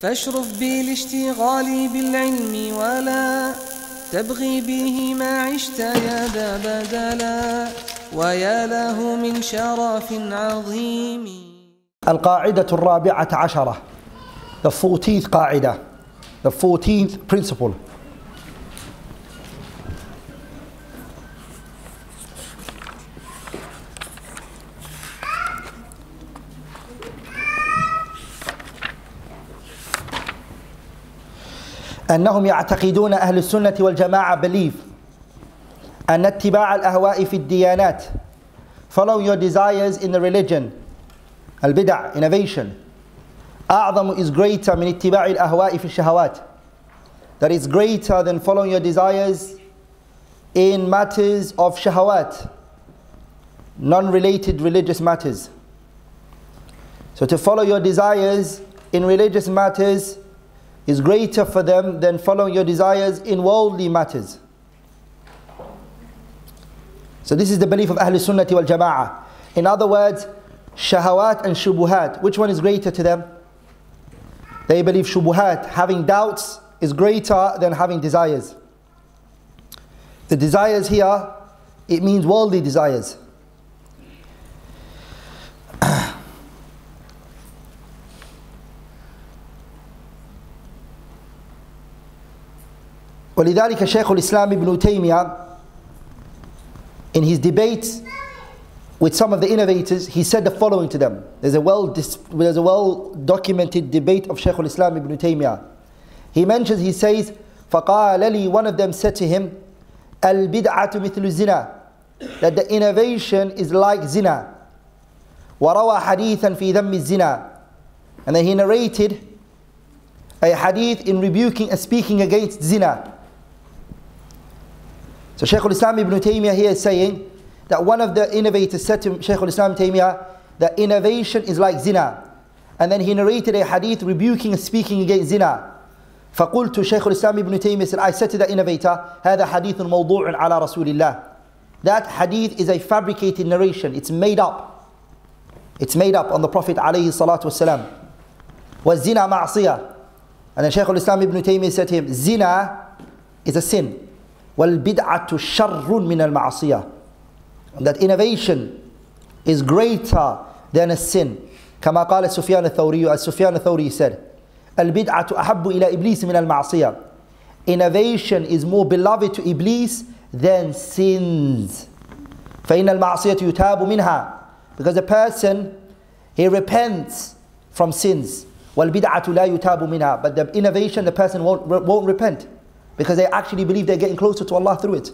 فاشرف بالاشتغال بالعلم ولا تبغي به ما عشت يا ذا بدلا ويا له من شرف عظيم. القاعدة الرابعة عشرة. The 14th قاعدة. The 14th principle. أنهم يعتقدون أهل السنة والجماعة believe أن اتباع الأهواء في الديانات follow your desires in the religion البدع innovation أعظم is greater من اتباع الأهواء في الشهوات that is greater than following your desires in matters of shahawat non-related religious matters so to follow your desires in religious matters is greater for them than following your desires in worldly matters. So this is the belief of Ahl Sunnati wal Jama'ah. In other words, shahawat and shubuhat, which one is greater to them? They believe shubuhat, having doubts, is greater than having desires. The desires here, it means worldly desires. ولذلك شيخ الإسلام ابن تيمية in his debate with some of the innovators he said the following to them there's a well there's a well documented debate of Shaykh al-Islam ibn Taymiyyah he mentions he says فقال لي one of them said to him البدعة مثل الزنا that the innovation is like zina وروى حديثا في ذم الزنا and then he narrated a hadith in rebuking and speaking against zina so Shaykh al-Islam ibn Taymiyyah here is saying that one of the innovators said to Shaykh al-Islam Taymiyyah that innovation is like zina. And then he narrated a hadith rebuking and speaking against zina. فقلت شيخ الإسلام ابن تيمية said, I said to the innovator, هذا حديث موضوع على رسول الله. That hadith is a fabricated narration. It's made up. It's made up on the Prophet عليه الصلاة والسلام. والزنا معصية. And then Shaykh al-Islam ibn Taymiyyah said to him, zina is a sin. والبدعة شر من المعصية that innovation is greater than a sin كما قال سفيان الثوري سفيان الثوري said البدعة أحب إلى إبليس من المعصية innovation is more beloved to Iblis than sins فإن المعصية يتاب منها because a person he repents from sins والبدعة لا يتاب منها but the innovation the person won't, won't repent because they actually believe they're getting closer to Allah through it.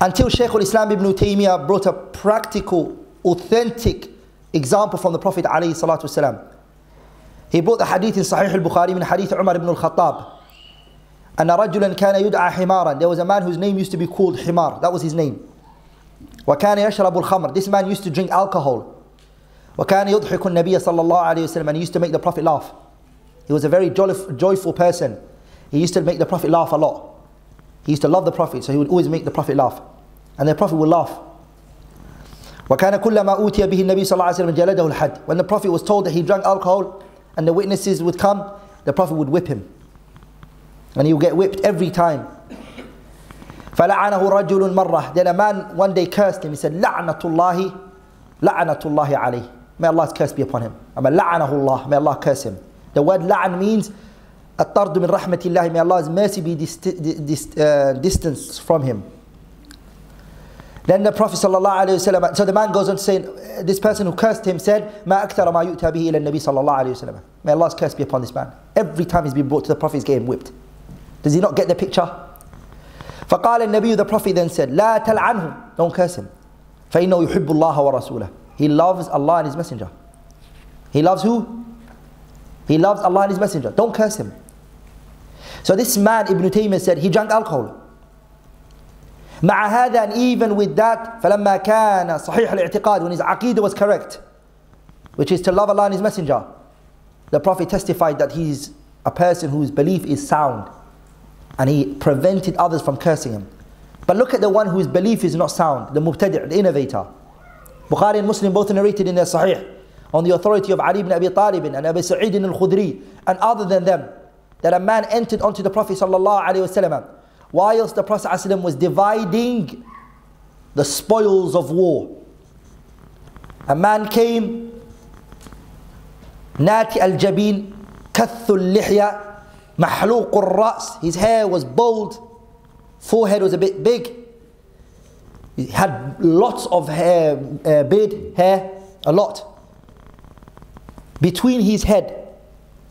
Until Shaykh al-Islam ibn Taymiyyah brought a practical, authentic example from the Prophet alayhi salatu wasalam. He brought the hadith in Sahih al-Bukhari min hadith Umar ibn al-Khattab. أن رجلا كان يدعى حمارا There was a man whose name used to be called Himar. That was his name. وكان يشرب الخمر This man used to drink alcohol. وكان يضحك النبي صلى الله عليه وسلم and he used to make the Prophet laugh. He was a very joyful person. He used to make the Prophet laugh a lot. He used to love the Prophet, so he would always make the Prophet laugh. And the Prophet would laugh. وكان كلما أوتي به النبي صلى الله عليه وسلم جلده الحد. When the Prophet was told that he drank alcohol and the witnesses would come, the Prophet would whip him. And he would get whipped every time. فلعنه رجل مرة. Then a man one day cursed him. He said, لعنة الله لعنة الله عليه. May Allah's curse be upon him. أما لعنه الله. May Allah curse him. The word la'an means الطرد من رحمة الله. May Allah's mercy be dist dist uh, distance from him. Then the Prophet صلى الله عليه وسلم, so the man goes on saying, this person who cursed him said, ما أكثر ما يؤتى به إلى النبي صلى الله عليه وسلم. May Allah's curse be upon this man. Every time he's been brought to the Prophet, he's getting whipped. Does he not get the picture? فقال النبي, the Prophet then said, لا تلعنه. Don't curse him. فإنه يحب الله ورسوله. He loves Allah and His Messenger. He loves who? He loves Allah and His Messenger. Don't curse him. So this man, Ibn Taymiyyah said, he drank alcohol. مع هذا and even with that فلما كان صحيح الاعتقاد when his aqidah was correct which is to love Allah and His Messenger the Prophet testified that he's a person whose belief is sound and he prevented others from cursing him but look at the one whose belief is not sound the mubtadi' the innovator Bukhari and Muslim both narrated in their Sahih on the authority of Ali ibn Abi Talib and Abu Sa'id al-Khudri and other than them that a man entered onto the Prophet wasallam whilst the Prophet ﷺ was dividing the spoils of war. A man came, Nati al-Jabin, Kathu al-Lihya, Mahluq al-Ras, his hair was bald, forehead was a bit big, he had lots of hair, uh, beard, hair, a lot Between his head,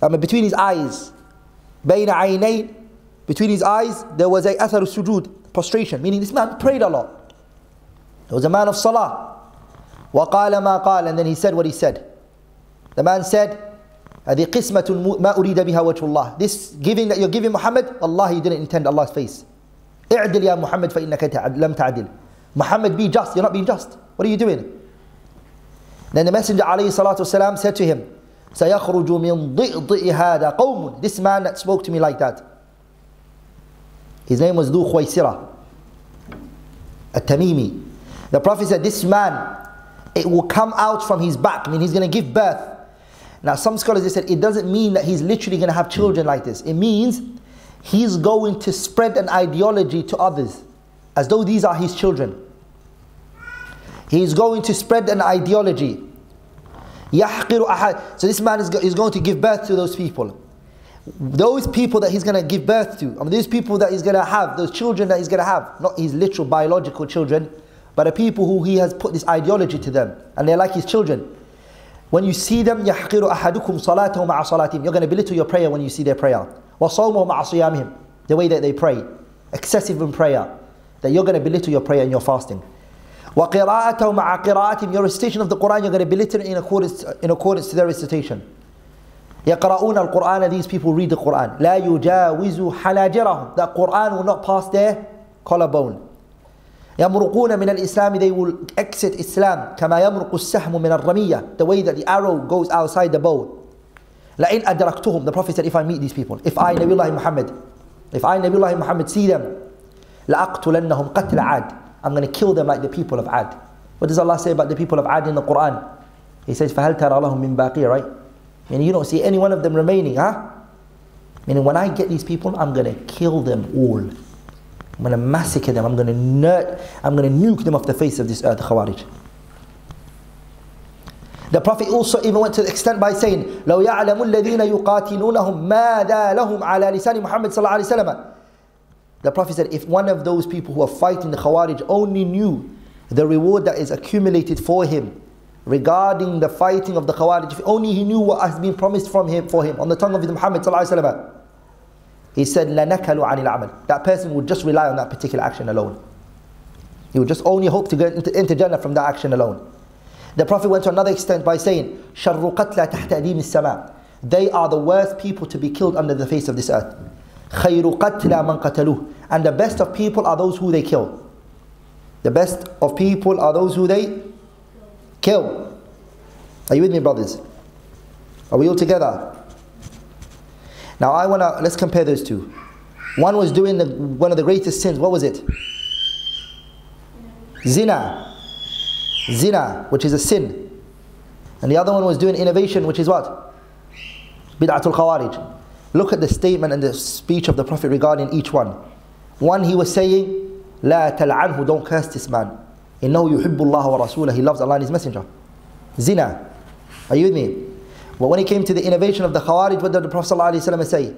I mean between his eyes, بين عينين, between his eyes, there was a athar sujud, prostration, meaning this man prayed a lot. He was a man of salah. وقال ما قال, and then he said what he said. The man said, هذه قسمة ما أريد بها وجه الله. This giving that you're giving Muhammad, Allah, you didn't intend Allah's face. اعدل يا محمد فإنك لم تعدل. Muhammad, be just. You're not being just. What are you doing? Then the Messenger عليه الصلاة والسلام said to him, سيخرج من ضئضئ هذا قوم. This man that spoke to me like that. His name was Dhu Khwaisira, At-Tamimi. The Prophet said, this man, it will come out from his back. I mean, he's going to give birth. Now, some scholars, they said, it doesn't mean that he's literally going to have children like this. It means he's going to spread an ideology to others as though these are his children. He's going to spread an ideology. So this man is going to give birth to those people. Those people that he's going to give birth to, I mean, those people that he's going to have, those children that he's going to have, not his literal biological children, but the people who he has put this ideology to them, and they're like his children. When you see them, يَحْقِرُ أَحَدُكُمْ صَلَاتَهُ مَعَ صَلَاتِهِمْ You're going to belittle your prayer when you see their prayer. وَصَوْمُهُ مَعَ صِيَامِهِمْ The way that they pray. Excessive in prayer. That you're going to belittle your prayer and your fasting. وَقِرَاءَتَهُ مَعَ قِرَاءَتِهِمْ Your recitation of the Quran, you're going to belittle it in accordance, in accordance to their recitation. يقرؤون القرآن These people read the Quran. لا يجاوز حناجرهم The Quran will not pass their collarbone. يمرقون من الإسلام They will exit Islam كما يمرق السهم من الرمية The way that the arrow goes outside the bow. لئن أدركتهم The Prophet said, if I meet these people, if I, Nabiullah Muhammad, if I, Nabiullah Muhammad, see them, لأقتلنهم قتل عاد I'm going to kill them like the people of Ad. What does Allah say about the people of Ad in the Quran? He says, فَهَلْ تَرَى لَهُم مِّن بَاقِيَ Right? Meaning you don't see any one of them remaining, huh? Meaning when I get these people, I'm going to kill them all. I'm going to massacre them. I'm going to nerd, I'm going to nuke them off the face of this earth, Khawarij. The Prophet also even went to the extent by saying, لو يعلم الذين يقاتلونهم ماذا لهم على لسان محمد صلى الله عليه وسلم. The Prophet said, if one of those people who are fighting the Khawarij only knew the reward that is accumulated for him regarding the fighting of the Khawarij, if only he knew what has been promised from him for him on the tongue of Muhammad صلى الله عليه وسلم. He said, لَنَكَلُوا عَنِ الْعَمَلِ That person would just rely on that particular action alone. He would just only hope to get into, into Jannah from that action alone. The Prophet went to another extent by saying, شَرُّ قَتْلَى تَحْتَ أَدِيمِ السَّمَاءِ They are the worst people to be killed under the face of this earth. خَيْرُ قَتْلَى مَنْ قَتَلُوهُ And the best of people are those who they kill. The best of people are those who they kill. Are you with me, brothers? Are we all together? Now I wanna let's compare those two. One was doing the, one of the greatest sins. What was it? Zina. Zina, which is a sin. And the other one was doing innovation, which is what? Bid'atul Khawarij. Look at the statement and the speech of the Prophet regarding each one. One, he was saying, لا تلعنه, don't curse this man. إنه يحب الله ورسوله, he loves Allah and His Messenger. Zina. Are you with me? But when it came to the innovation of the Khawarij, what did the Prophet ﷺ say?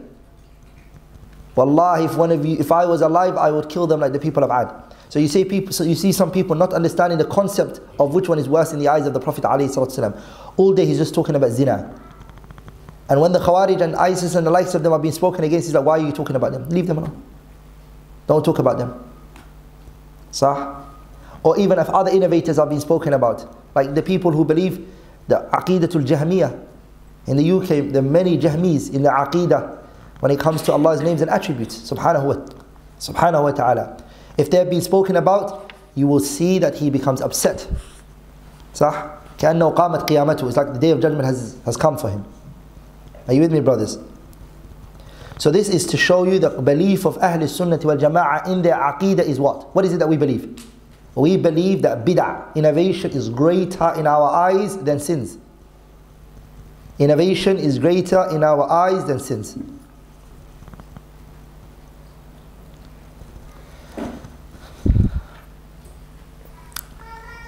Wallahi, if one of you, if I was alive, I would kill them like the people of Ad. So you see people, so you see some people not understanding the concept of which one is worse in the eyes of the Prophet ﷺ. All day he's just talking about zina. And when the Khawarij and ISIS and the likes of them are being spoken against, he's like, why are you talking about them? Leave them alone. Don't talk about them. Sah? Or even if other innovators are being spoken about, like the people who believe the Aqidatul Jahmiyyah. In the UK, there are many Jahmis in the Aqidah when it comes to Allah's names and attributes, subhanahu wa, subhanahu wa ta'ala. If they're being spoken about, you will see that he becomes upset. صح? كأنه قامت قيامته. It's like the day of judgment has, has come for him. Are you with me, brothers? So this is to show you the belief of Ahl Sunnah wal Jama'ah in their Aqidah is what? What is it that we believe? We believe that bid'ah, innovation is greater in our eyes than sins. Innovation is greater in our eyes than sins.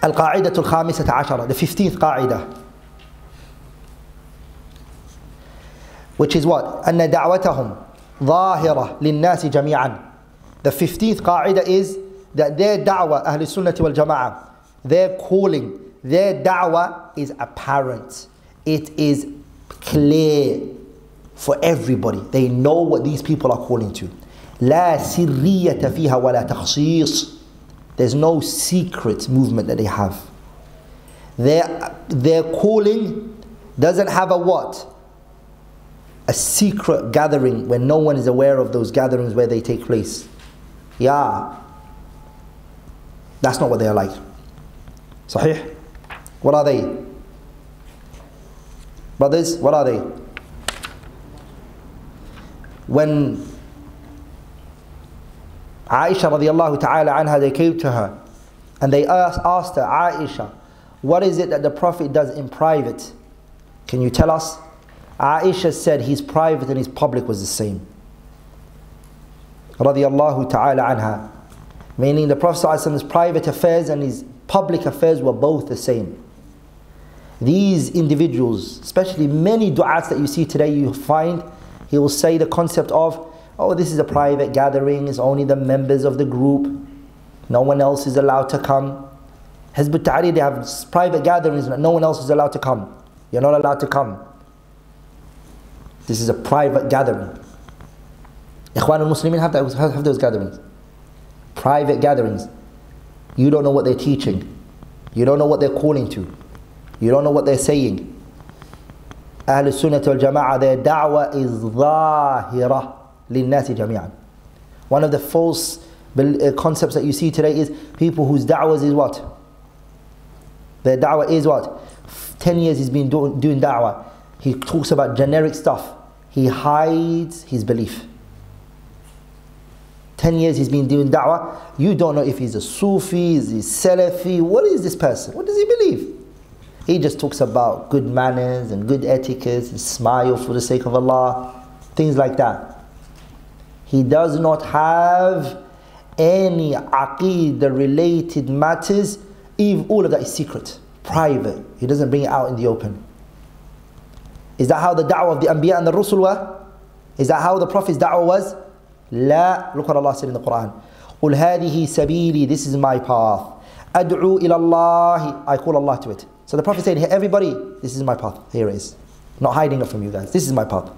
القاعدة الخامسة عشرة the 15th قاعدة which is what أن دعوتهم ظاهرة للناس جميعا the 15th قاعدة is that their da'wah أهل السنة والجماعة their calling their da'wah is apparent it is clear for everybody they know what these people are calling to لا سرية فيها ولا تخصيص there's no secret movement that they have. Their, their calling doesn't have a what? A secret gathering when no one is aware of those gatherings where they take place. Yeah. That's not what they are like. Sahih? What are they? Brothers, what are they? When Aisha radiallahu ta'ala anha, they came to her and they asked, asked her, Aisha, what is it that the Prophet does in private? Can you tell us? Aisha said his private and his public was the same. Radiallahu ta'ala anha. Meaning the Prophet's private affairs and his public affairs were both the same. These individuals, especially many du'ats that you see today, you find, he will say the concept of oh, this is a private gathering, it's only the members of the group, no one else is allowed to come. Hizb they have private gatherings, no one else is allowed to come. You're not allowed to come. This is a private gathering. Ikhwan al-Muslimin have, have those gatherings. Private gatherings. You don't know what they're teaching. You don't know what they're calling to. You don't know what they're saying. Ahl Sunnah Jama'ah, their da'wah is zahira linnasi jami'an. One of the false uh, concepts that you see today is people whose da'wah is what? Their da'wah is what? 10 years he's been do doing da'wah he talks about generic stuff. He hides his belief. 10 years he's been doing da'wah. You don't know if he's a sufi is he salafi? What is this person? What does he believe? He just talks about good manners and good etiquette and smile for the sake of Allah. Things like that. He does not have any aqidah related matters, if all of that is secret, private. He doesn't bring it out in the open. Is that how the da'wah of the Anbiya and the Rusul were? Is that how the Prophet's da'wah was? La. Look what Allah said in the Quran. قُلْ هَذِهِ سَبِيلي This is my path. أَدْعُو إِلَى اللَّهِ I call Allah to it. So the Prophet said, hey, everybody, this is my path. Here it is. not hiding it from you guys. This is my path.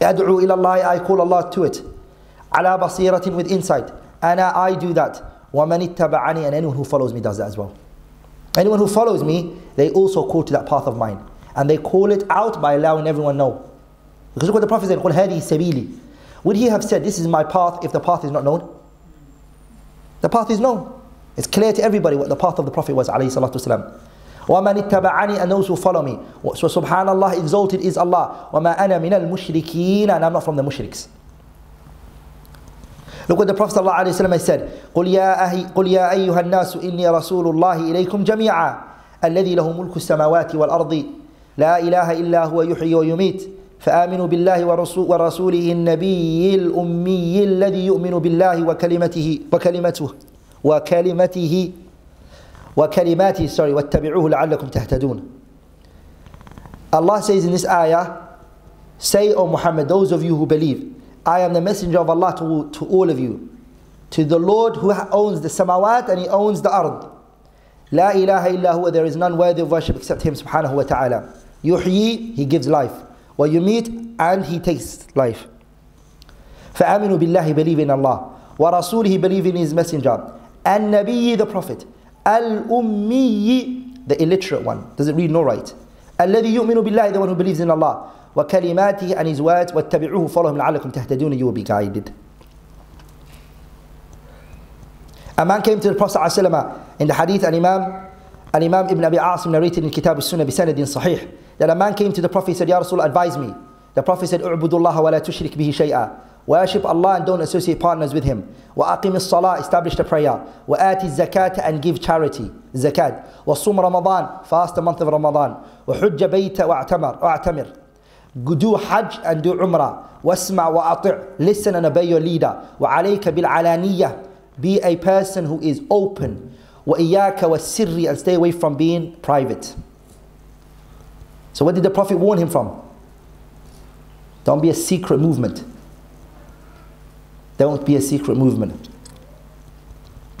أَدْعُو إِلَى اللَّهِ I call Allah to it. على بصيرة with insight أنا I do that ومن اتبعني and anyone who follows me does that as well anyone who follows me they also call to that path of mine and they call it out by allowing everyone know because look what the Prophet said قل هذه سبيلي would he have said this is my path if the path is not known the path is known it's clear to everybody what the path of the Prophet was عليه الصلاة والسلام ومن اتبعني and those who follow me so subhanallah exalted is Allah وما أنا من المشركين and I'm not from the mushriks Look what the Prophet ﷺ said. قل يا, أهي قل يا أيها الناس إني رسول الله إليكم جميعا الذي له ملك السماوات والأرض لا إله إلا هو يحيي ويميت فآمنوا بالله ورسوله النبي الأمي الذي يؤمن بالله وكلمته وكلمته وكلمته وكلماته sorry واتبعوه لعلكم تهتدون Allah says in this ayah say O Muhammad those of you who believe I am the messenger of Allah to, to all of you. To the Lord who owns the samawat and He owns the ard. La ilaha illa huwa, there is none worthy of worship except Him subhanahu wa ta'ala. Yuhyi, He gives life. Yumit, and He takes life. فآمنوا بالله believe in Allah. ورسوله believe in His messenger. Nabi the Prophet. Al-Ummi, the illiterate one. Doesn't read nor write. الذي يؤمن بالله, the one who believes in Allah. وكلماته and his words واتبعوه follow him لعلكم تهتدون you will be guided A man came to the Prophet ﷺ in the hadith and Imam and Imam Ibn Abi Asim narrated in Kitab al-Sunnah بسند صحيح that a man came to the Prophet and said, Ya Rasul, advise me. The Prophet said, U'budullaha wa la tushrik bihi shay'a. Worship Allah and don't associate partners with Him. Wa aqim salah establish the prayer. Wa ati zakat and give charity, zakat. Wa sum Ramadan, fast the month of Ramadan. Wa hujja bayta wa a'tamir. Do Hajj and do Umrah. Wasma wa ati' listen and obey your leader. Wa alayka bil alaniyah be a person who is open. Wa iyyaka wa sirri and stay away from being private. So what did the Prophet warn him from? Don't be a secret movement. Don't be a secret movement.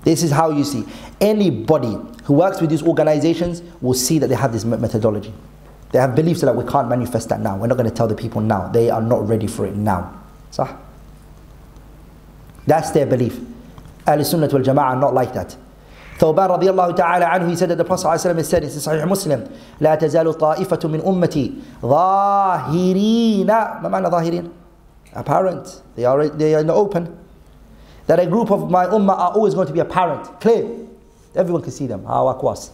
This is how you see. Anybody who works with these organizations will see that they have this methodology. They have beliefs that we can't manifest that now. We're not going to tell the people now. They are not ready for it now. Sah? That's their belief. Ahl Sunnah wal Jama'ah are not like that. ثوبان رضي الله تعالى عنه he said that the Prophet ﷺ said in Sahih Muslim لا تزال طائفة من أمتي ظاهرين ما معنى ظاهرين apparent they are, they are in the open that a group of my ummah are always going to be apparent clear everyone can see them how akwas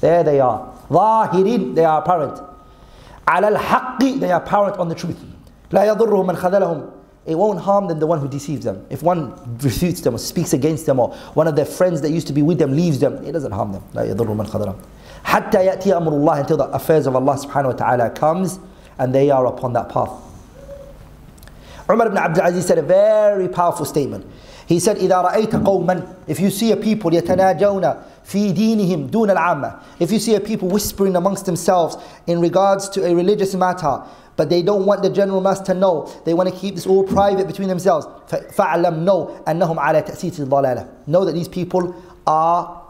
there they are ظاهرين they are apparent على الحق they are apparent on the truth لا يضرهم من خذلهم it won't harm them the one who deceives them. If one refutes them or speaks against them or one of their friends that used to be with them leaves them, it doesn't harm them. لا يضر من خذلهم. حتى يأتي أمر الله until the affairs of Allah subhanahu wa ta'ala comes and they are upon that path. Umar ibn Abdul Aziz said a very powerful statement. He said, إذا رأيت قوما If you see a people يتناجون في دينهم دون العامة If you see a people whispering amongst themselves in regards to a religious matter but they don't want the general mass to know. They want to keep this all private between themselves. فَعْلَمْ know أَنَّهُمْ عَلَى تَأْسِيسِ الضَّلَالَةِ Know that these people are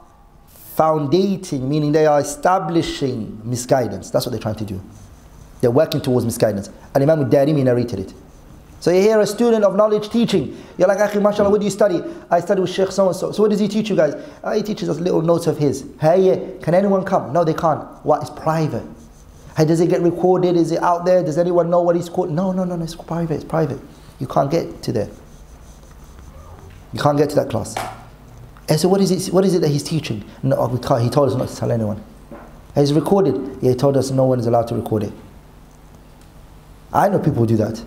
foundating, meaning they are establishing misguidance. That's what they're trying to do. They're working towards misguidance. And Imam al-Darimi narrated it. So you hear a student of knowledge teaching. You're like, Akhi, mashallah, what do you study? I study with Sheikh so-and-so. So what does he teach you guys? Oh, he teaches us little notes of his. Hey, can anyone come? No, they can't. What? It's private. Hey, does it get recorded? Is it out there? Does anyone know what he's called? No, no, no, no, it's private, it's private. You can't get to there. You can't get to that class. And so what is it, what is it that he's teaching? No, we can't, he told us not to tell anyone. It's recorded. Yeah, he told us no one is allowed to record it. I know people do that.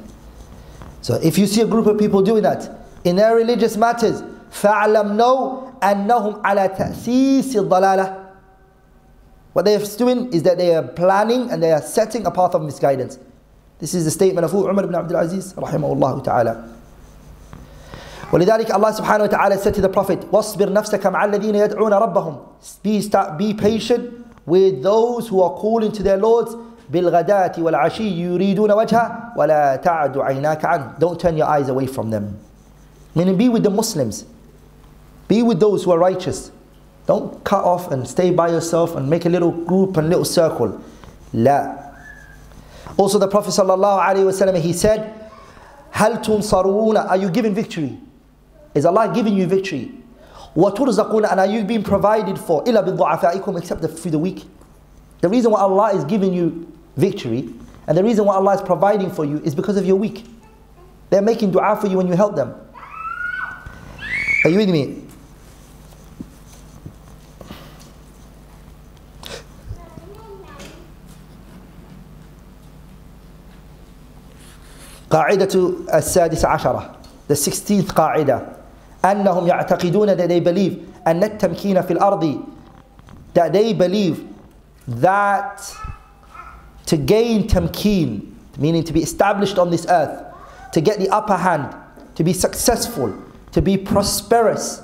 So if you see a group of people doing that in their religious matters, فَعْلَمْ know أَنَّهُمْ عَلَى تَأْسِيسِ الضَّلَالَةِ what they are doing is that they are planning and they are setting a path of misguidance. This is the statement of Umar ibn Abdul Aziz rahimahullah ta'ala. ولذلك Allah subhanahu wa ta'ala said to the Prophet, وَاصْبِرْ نَفْسَكَ مَعَ الَّذِينَ يَدْعُونَ رَبَّهُم be, start, be patient with those who are calling to their Lords بِالْغَدَاةِ وَالْعَشِيِّ يُرِيدُونَ وَجْهَ وَلَا تَعْدُ عَيْنَاكَ عَنْ Don't turn your eyes away from them. Meaning be with the Muslims. Be with those who are righteous. Don't cut off and stay by yourself and make a little group and little circle. La. Also the Prophet sallallahu alaihi wasallam he said, "Hal tunsaruna? Are you given victory? Is Allah giving you victory? وَتُرْزَقُونَ And are you being provided for? إِلَّا بِضُعَفَائِكُمْ Except for the weak. The reason why Allah is giving you victory and the reason why Allah is providing for you is because of your weak. They're making dua for you when you help them. Are you with me? قاعدة السادسة عشرة the 16th قاعدة أنهم يعتقدون that they believe أن التمكين في الأرض that they believe that to gain tamkeen meaning to be established on this earth to get the upper hand to be successful to be prosperous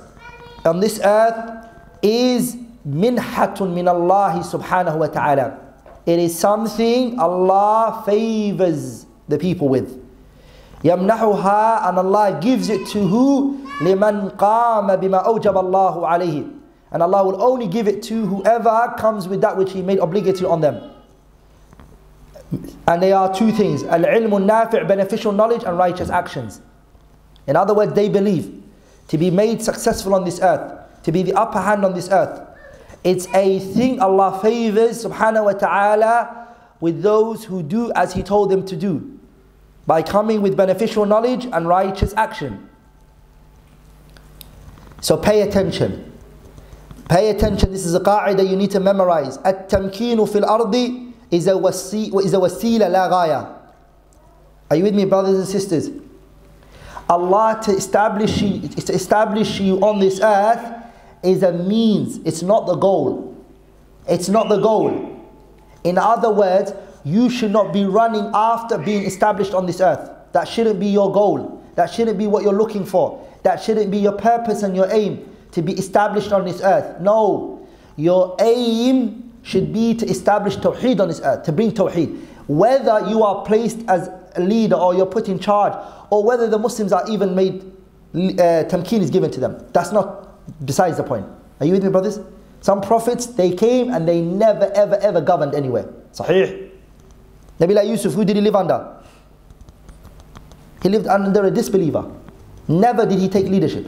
on this earth is minhatun min Allah subhanahu wa ta'ala it is something Allah favors the people with يمنحها and Allah gives it to who لمن قام بما أوجب الله عليه and Allah will only give it to whoever comes with that which He made obligatory on them and they are two things العلم النافع beneficial knowledge and righteous actions in other words they believe to be made successful on this earth to be the upper hand on this earth it's a thing Allah favors subhanahu wa ta'ala with those who do as He told them to do by coming with beneficial knowledge and righteous action. So pay attention. Pay attention, this is a qa'idah you need to memorize. At-tamkinu fil ardi is a wasila la ghaya. Are you with me brothers and sisters? Allah to establish you, to establish you on this earth is a means, it's not the goal. It's not the goal. In other words, you should not be running after being established on this earth. That shouldn't be your goal. That shouldn't be what you're looking for. That shouldn't be your purpose and your aim to be established on this earth. No. Your aim should be to establish Tawheed on this earth, to bring Tawheed. Whether you are placed as a leader or you're put in charge, or whether the Muslims are even made, uh, tamkeen is given to them. That's not besides the point. Are you with me, brothers? Some prophets, they came and they never, ever, ever governed anywhere. Sahih. Nabi Yusuf, who did he live under? He lived under a disbeliever. Never did he take leadership.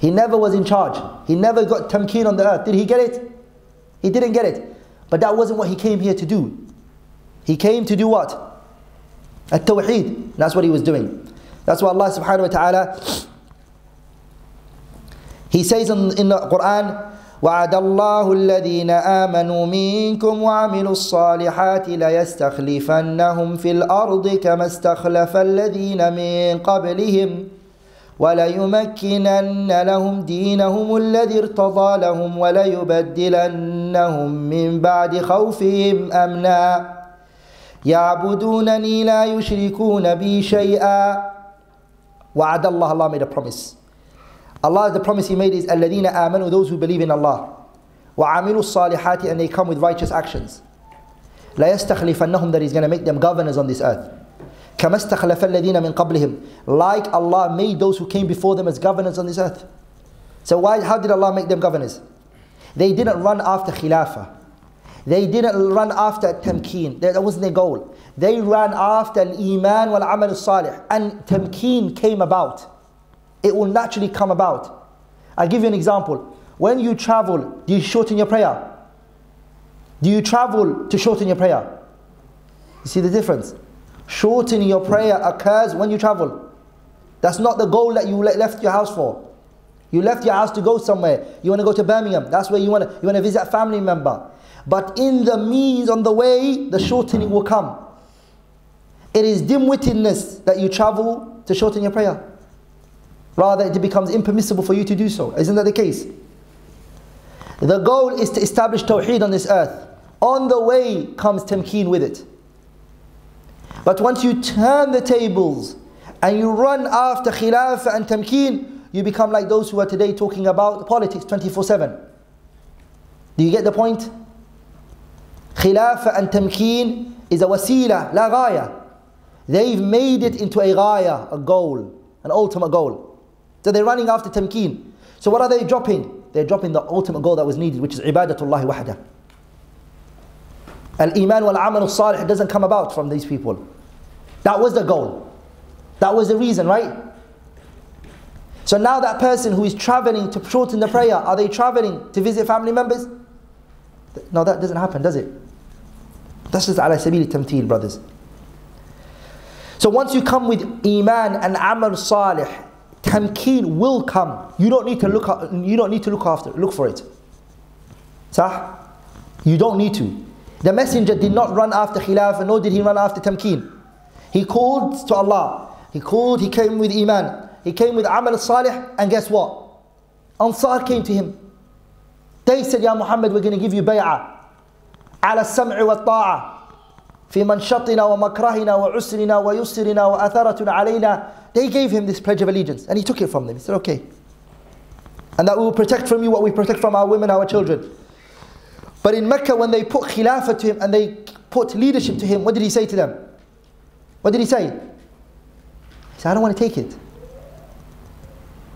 He never was in charge. He never got tamkeen on the earth. Did he get it? He didn't get it. But that wasn't what he came here to do. He came to do what? At tawheed. That's what he was doing. That's why Allah subhanahu wa ta'ala He says in, in the Quran وعد الله الذين آمنوا منكم وعملوا الصالحات ليستخلفنهم في الأرض كما استخلف الذين من قبلهم وليمكنن لهم دينهم الذي ارتضى لهم وليبدلنهم من بعد خوفهم أمنا. يعبدونني لا يشركون بي شيئا. وعد الله Allah made a promise. Allah, the promise He made is الَّذِينَ آمَنُوا Those who believe in Allah. وَعَمِلُوا الصَّالِحَاتِ And they come with righteous actions. لا يستخلفنهم That He's going to make them governors on this earth. كما استخلف الذين من قبلهم Like Allah made those who came before them as governors on this earth. So why, how did Allah make them governors? They didn't run after khilafah. They didn't run after tamkeen. That wasn't their goal. They ran after al-iman wal-amal salih And tamkeen came about it will naturally come about. I'll give you an example. When you travel, do you shorten your prayer? Do you travel to shorten your prayer? You see the difference? Shortening your prayer occurs when you travel. That's not the goal that you left your house for. You left your house to go somewhere. You want to go to Birmingham. That's where you want to, you want to visit a family member. But in the means, on the way, the shortening will come. It is dim-wittedness that you travel to shorten your prayer. Rather, it becomes impermissible for you to do so. Isn't that the case? The goal is to establish Tawheed on this earth. On the way comes Tamkeen with it. But once you turn the tables and you run after Khilafah and Tamkeen, you become like those who are today talking about politics 24 7. Do you get the point? Khilafah and Tamkeen is a wasila, la ghaya. They've made it into a ghaya, a goal, an ultimate goal. So they're running after tamkeen. So what are they dropping? They're dropping the ultimate goal that was needed, which is ibadatullah wahda. Al-iman wal-amal salih doesn't come about from these people. That was the goal. That was the reason, right? So now that person who is traveling to shorten the prayer, are they traveling to visit family members? No, that doesn't happen, does it? That's just ala sabili tamthil, brothers. So once you come with iman and amal salih, tamkeen will come. You don't need to look you don't need to look after look for it. Sah? You don't need to. The messenger did not run after khilafah, nor did he run after tamkeen. He called to Allah. He called, he came with iman. He came with amal salih, and guess what? Ansar came to him. They said, Ya Muhammad, we're going to give you bay'ah. على السمع والطاعة في منشطنا ومكرهنا وعسرنا ويسرنا وأثرة علينا they gave him this pledge of allegiance and he took it from them. He said, okay. And that we will protect from you what we protect from our women, our children. But in Mecca, when they put khilafah to him and they put leadership to him, what did he say to them? What did he say? He said, I don't want to take it.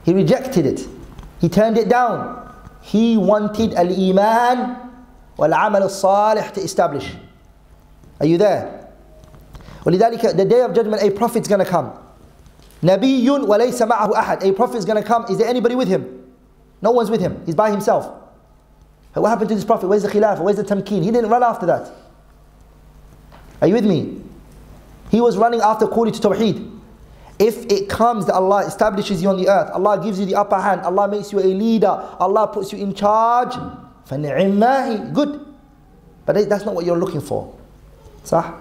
He rejected it. He turned it down. He wanted al-iman wal-amal al-salih to establish. Are you there? ولذلك the day of judgment a prophet is going to come Nabiyun walaysa ma'ahu ahad. A prophet is going to come. Is there anybody with him? No one's with him. He's by himself. What happened to this prophet? Where's the khilafah? Where's the tamkeen? He didn't run after that. Are you with me? He was running after calling to tawheed. If it comes that Allah establishes you on the earth, Allah gives you the upper hand, Allah makes you a leader, Allah puts you in charge, فَنِعِمَّهِ Good. But that's not what you're looking for. Sah?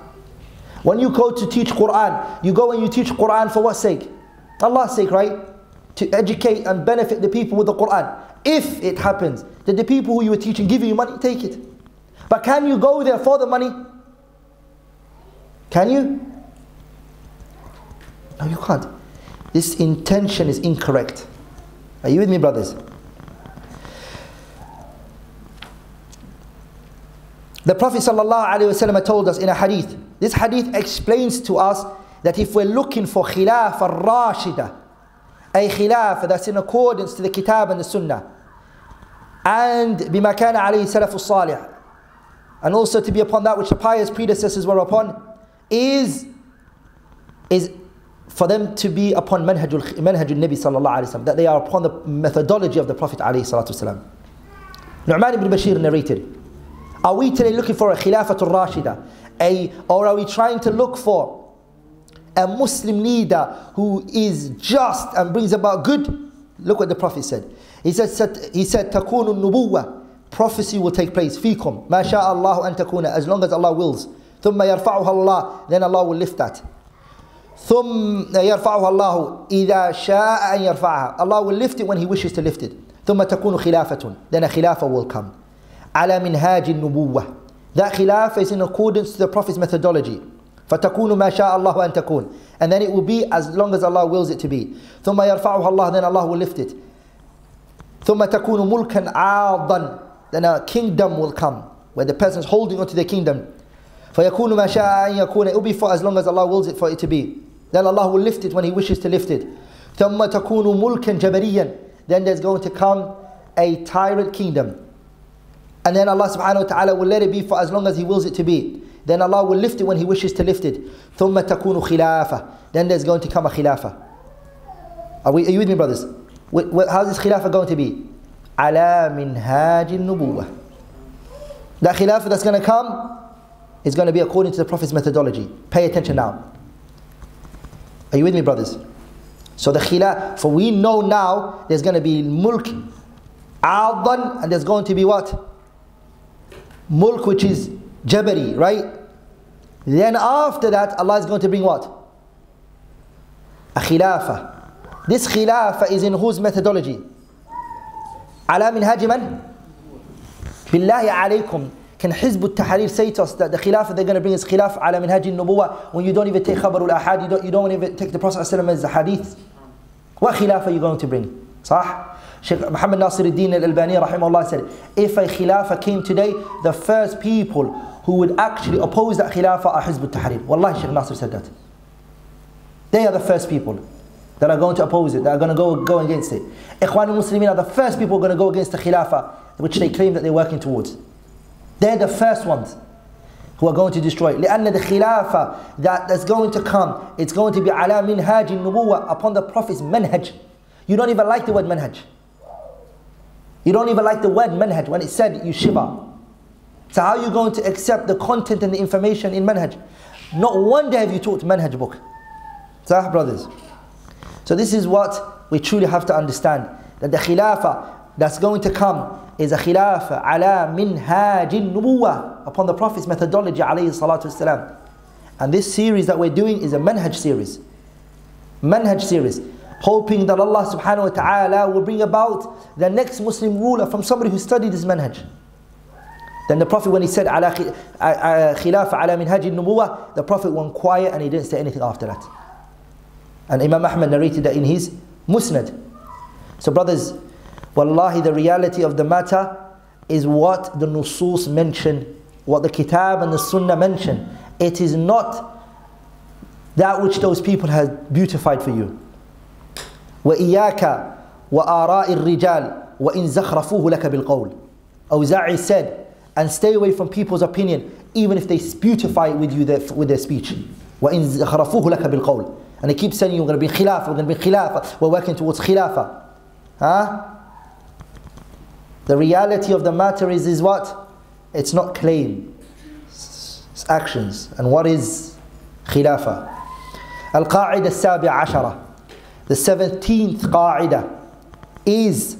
When you go to teach Quran, you go and you teach Quran for what sake? Allah's sake, right? To educate and benefit the people with the Quran. If it happens that the people who you were teaching give you money, take it. But can you go there for the money? Can you? No, you can't. This intention is incorrect. Are you with me, brothers? The Prophet ﷺ told us in a hadith, this hadith explains to us that if we're looking for khilaf al-rashida, a khilaf that's in accordance to the kitab and the sunnah, and kana alayhi salaf salih and also to be upon that which the pious predecessors were upon, is, is for them to be upon manhajul, manhajul Nabi sallallahu alayhi wasallam, that they are upon the methodology of the Prophet alayhi salatu wasalam. Nu'man ibn Bashir narrated, are we today looking for a Khilafatul Rashida? A, or are we trying to look for a Muslim leader who is just and brings about good? Look what the Prophet said. He said, he said, تكون النبوة prophecy will take place فيكم ما شاء الله أن تكون as long as Allah wills ثم يرفعها الله then Allah will lift that ثم يرفعها الله إذا شاء أن يرفعها Allah will lift it when He wishes to lift it ثم تكون خلافة then a khilafah will come على منهاج النبوة That khilafah is in accordance to the Prophet's methodology. فتكون ما شاء الله أن تكون And then it will be as long as Allah wills it to be. ثم يرفعها الله then Allah will lift it. ثم تكون ملكا عاضا Then a kingdom will come where the person is holding onto the kingdom. فيكون ما شاء أن يكون It will be for as long as Allah wills it for it to be. Then Allah will lift it when He wishes to lift it. ثم تكون ملكا جبريا Then there's going to come a tyrant kingdom. And then Allah subhanahu wa ta'ala will let it be for as long as He wills it to be. Then Allah will lift it when He wishes to lift it. ثُمَّ تَكُونُ خِلَافَةً Then there's going to come a khilafah. Are, we, are you with me brothers? How's this khilafah going to be? عَلَى مِنْهَاجِ النُّبُوَّةِ That khilafah that's going to come is going to be according to the Prophet's methodology. Pay attention now. Are you with me brothers? So the khilafah, for we know now there's going to be mulk, adan, and there's going to be what? Mulk which is jabari, right? Then after that, Allah is going to bring what? A khilafah. This khilafah is in whose methodology? على منهاج من? بالله عليكم Can Hizb al-Tahrir say to us that the khilafah they're going to bring is khilaf ala minhaj al-nubuwa when you don't even take khabar al-ahad, you don't, you don't even take the Prophet as the hadith? What khilafah are you going to bring? صح? Sheikh Muhammad Nasiruddin al-Albani rahimahullah said, if a khilafah came today, the first people who would actually oppose that khilafah are Hizb tahrir Wallahi, Sheikh Nasir said that. They are the first people that are going to oppose it, that are going to go, go against it. Ikhwan al-Muslimin are the first people going to go against the khilafah, which they claim that they're working towards. They're the first ones who are going to destroy it. لأن the khilafah that, that's going to come, it's going to be ala minhaj nubuwa upon the Prophet's manhaj. You don't even like the word manhaj. You don't even like the word manhaj. When it said, you shiver. So how are you going to accept the content and the information in manhaj? Not one day have you taught manhaj book. Sah, brothers. So this is what we truly have to understand. That the khilafah that's going to come is a khilafah ala minhajin nubuwa upon the Prophet's methodology alayhi salatu. And this series that we're doing is a manhaj series. Manhaj series hoping that Allah subhanahu wa ta'ala will bring about the next Muslim ruler from somebody who studied this manhaj. Then the Prophet, when he said ala khilaf ala minhaj nubuwah, the Prophet went quiet and he didn't say anything after that. And Imam Ahmad narrated that in his Musnad. So, brothers, wallahi, the reality of the matter is what the Nusus mention, what the Kitab and the Sunnah mention. It is not that which those people have beautified for you. وإياك وآراء الرجال وإن زخرفوه لك بالقول Awza'i said and stay away from people's opinion even if they beautify it with you their, with their speech وإن زخرفوه لك بالقول and they keep saying you're going to be khilafah we're going to be khilafah we're working towards khilafah huh? the reality of the matter is is what it's not claim it's actions and what is khilafah القاعدة السابعة عشرة The 17th qa'idah is